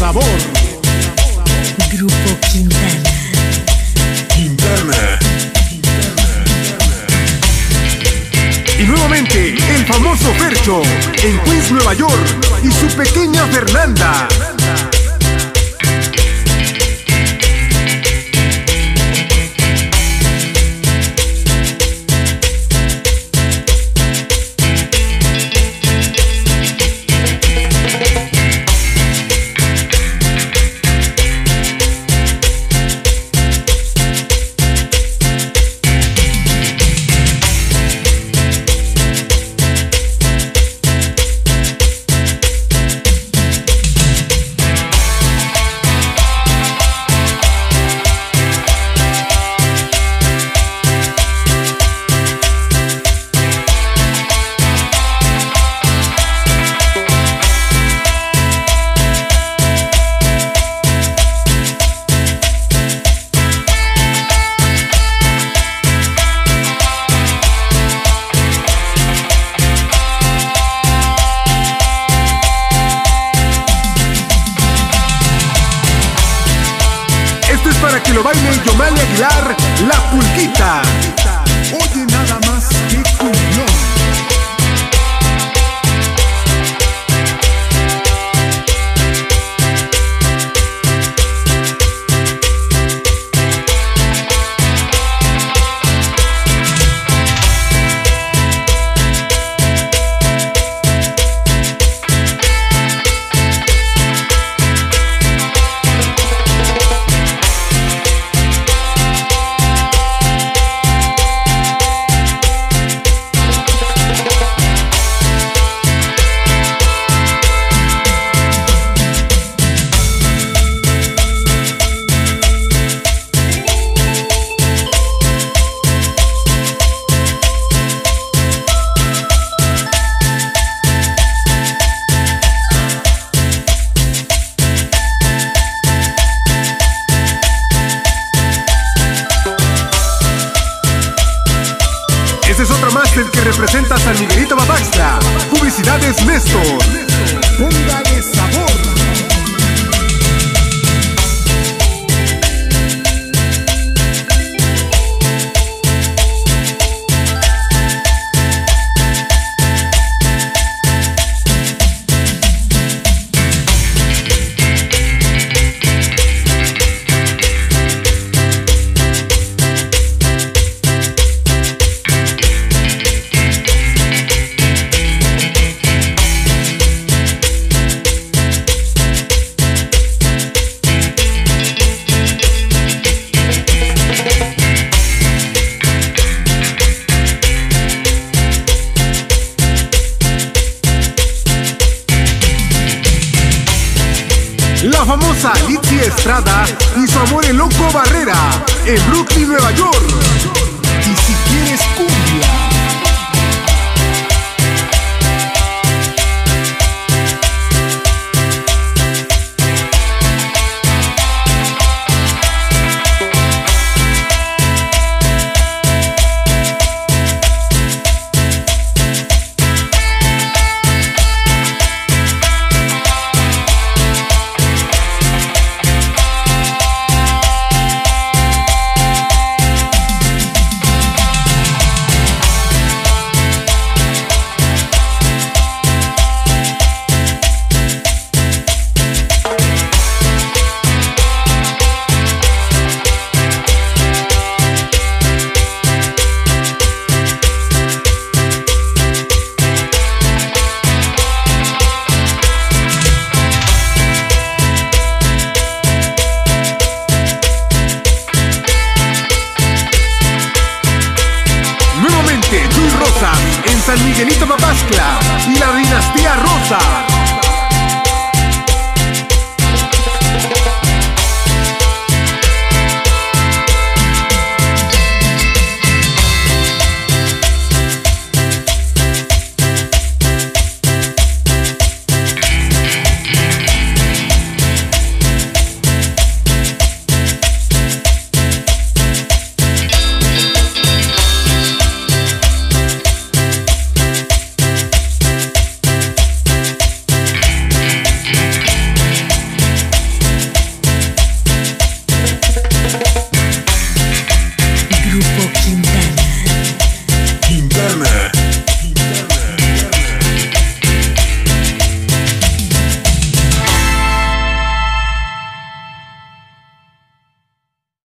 sabor. Grupo Quintana. Quintana. Y nuevamente, el famoso Fercho, en Queens, Nueva York, y su pequeña Fernanda. Que lo baile Yomali Aguilar, la pulquita. Máster que representa a San Miguelito Babaxla. Publicidades Néstor. Póngale sabor. La famosa Litzy Estrada y su amor el loco Barrera en Brooklyn, Nueva York. San Miguelito Papascla y la dinastía Rosa.